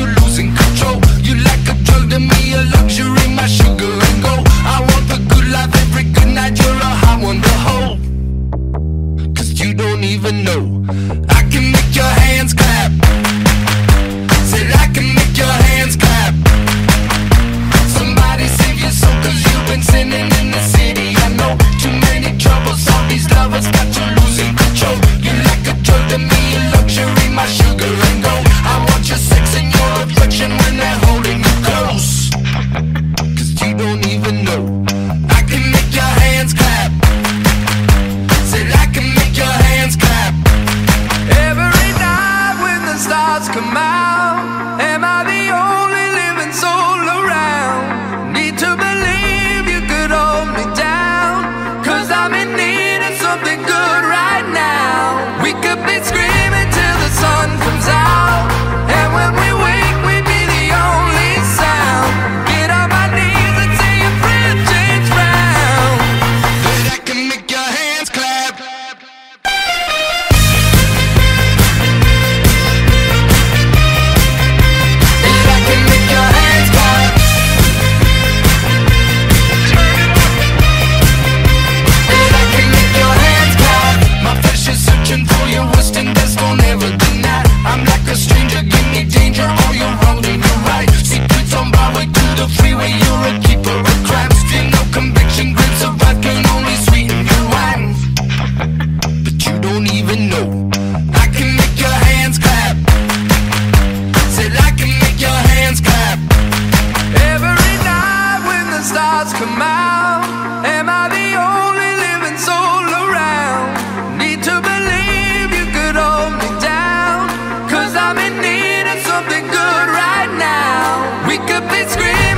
you're losing control. You like a drug to me, a luxury, my sugar and gold. I want the good life every good night, you're a hot one to you don't even know. I can make your hands clap. don't even know. I can make your hands clap. Said I can make your hands clap. Every night when the stars come out, am I the only living soul around? Need to believe you could hold me down. i I'm in need of something good right now. We could be screaming.